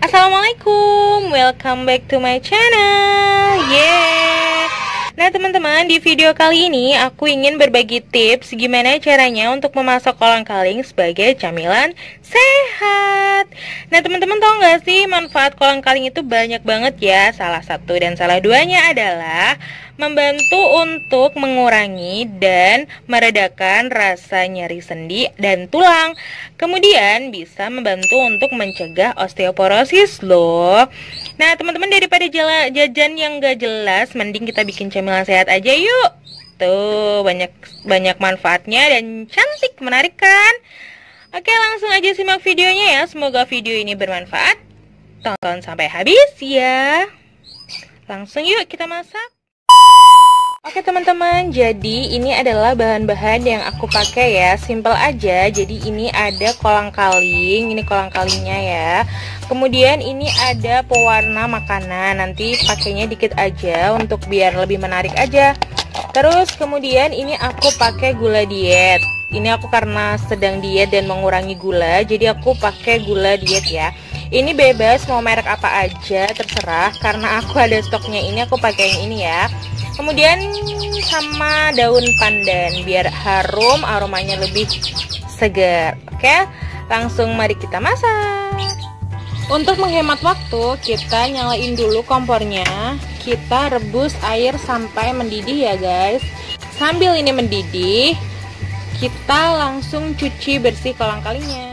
Assalamualaikum, welcome back to my channel. Nah teman-teman di video kali ini aku ingin berbagi tips gimana caranya untuk memasak kolang kaling sebagai camilan sehat Nah teman-teman tau gak sih manfaat kolang kaling itu banyak banget ya Salah satu dan salah duanya adalah membantu untuk mengurangi dan meredakan rasa nyeri sendi dan tulang. Kemudian bisa membantu untuk mencegah osteoporosis loh. Nah, teman-teman daripada jajan yang gak jelas, mending kita bikin camilan sehat aja yuk. Tuh, banyak banyak manfaatnya dan cantik, menarik kan? Oke, langsung aja simak videonya ya. Semoga video ini bermanfaat. Tonton sampai habis ya. Langsung yuk kita masak. Oke teman-teman, jadi ini adalah bahan-bahan yang aku pakai ya Simple aja, jadi ini ada kolang kaling, ini kolang kalingnya ya Kemudian ini ada pewarna makanan, nanti pakainya dikit aja untuk biar lebih menarik aja. Terus kemudian ini aku pakai gula diet. Ini aku karena sedang diet dan mengurangi gula, jadi aku pakai gula diet ya. Ini bebas mau merek apa aja terserah. Karena aku ada stoknya ini aku pakai yang ini ya. Kemudian sama daun pandan biar harum aromanya lebih segar. Oke langsung mari kita masak untuk menghemat waktu kita nyalain dulu kompornya kita rebus air sampai mendidih ya guys sambil ini mendidih kita langsung cuci bersih kolang kalingnya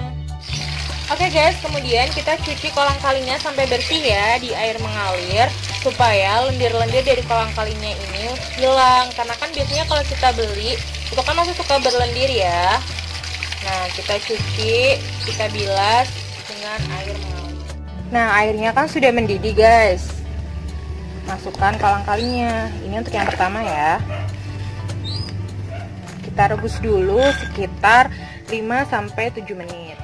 Oke guys, kemudian kita cuci kolang kalinya sampai bersih ya di air mengalir supaya lendir-lendir dari kolang kalinya ini hilang. Karena kan biasanya kalau kita beli itu kan masih suka berlendir ya. Nah, kita cuci, kita bilas dengan air mengalir. Nah, airnya kan sudah mendidih guys. Masukkan kolang kalinya. Ini untuk yang pertama ya. Kita rebus dulu sekitar 5 sampai 7 menit.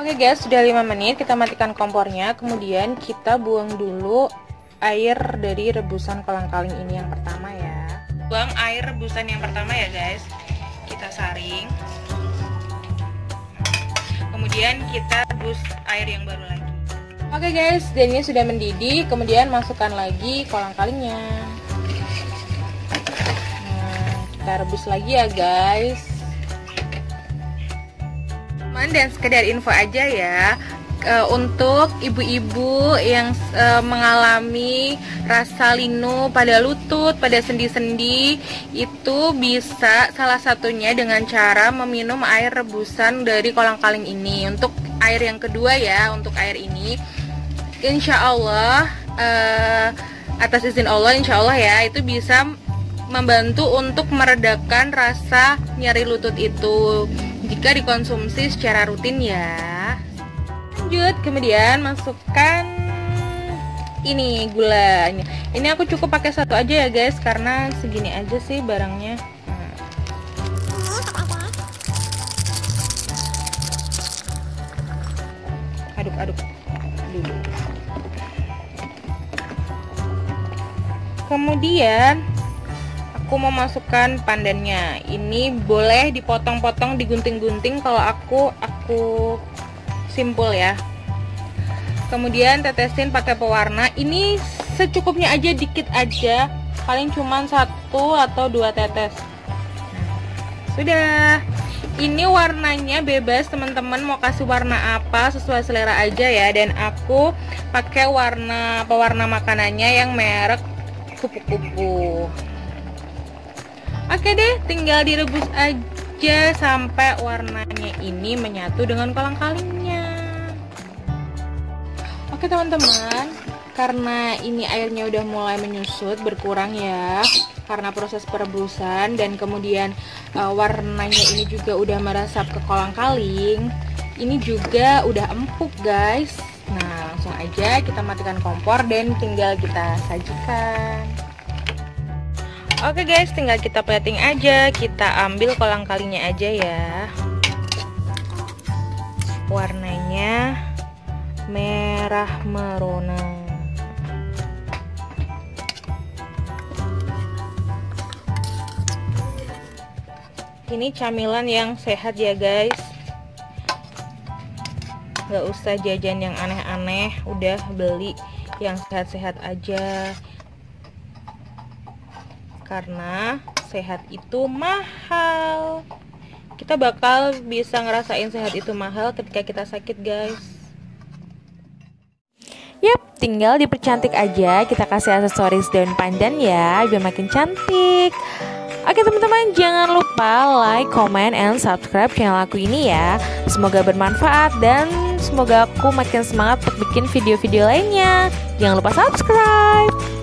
Oke guys, sudah 5 menit kita matikan kompornya. Kemudian kita buang dulu air dari rebusan kolang-kaling ini yang pertama ya. Buang air rebusan yang pertama ya guys. Kita saring. Kemudian kita rebus air yang baru lagi. Oke guys, dan ini sudah mendidih. Kemudian masukkan lagi kolang-kalingnya. Nah, kita rebus lagi ya guys teman-teman dan sekedar info aja ya untuk ibu-ibu yang uh, mengalami rasa linu pada lutut, pada sendi-sendi itu bisa salah satunya dengan cara meminum air rebusan dari kolang-kaling ini. Untuk air yang kedua ya, untuk air ini insya Allah uh, atas izin Allah insya Allah ya itu bisa membantu untuk meredakan rasa nyeri lutut itu jika dikonsumsi secara rutin ya. Lanjut, kemudian masukkan ini gulanya. Ini aku cukup pakai satu aja ya guys, karena segini aja sih barangnya. Aduk, aduk dulu. Kemudian aku mau masukkan pandannya. Ini boleh dipotong-potong digunting-gunting. Kalau aku aku simpul ya. Kemudian tetesin pakai pewarna. Ini secukupnya aja dikit aja. Paling cuman satu atau dua tetes. Sudah ini warnanya bebas teman-teman. Mau kasih warna apa sesuai selera aja ya. Dan aku pakai warna pewarna makanannya yang merek kupu-kupu. Oke deh, tinggal direbus aja sampai warnanya ini menyatu dengan kolang kalingnya. Oke teman-teman, karena ini airnya udah mulai menyusut, berkurang ya, karena proses perebusan dan kemudian uh, warnanya ini juga udah meresap ke kolang kaling. Ini juga udah empuk guys. Nah, langsung aja kita matikan kompor dan tinggal kita sajikan. Oke guys, tinggal kita plating aja. Kita ambil kolang kalinya aja ya. Warnanya merah merona. Ini camilan yang sehat ya guys. Nggak usah jajan yang aneh-aneh. Udah beli yang sehat-sehat aja. Karena sehat itu mahal. Kita bakal bisa ngerasain sehat itu mahal ketika kita sakit guys. Yap, tinggal dipercantik aja. Kita kasih aksesoris daun pandan ya Biar makin cantik Oke teman-teman jangan lupa like, comment, and subscribe channel aku ini ya. Semoga bermanfaat dan semoga aku makin semangat untuk bikin video-video lainnya. Jangan lupa subscribe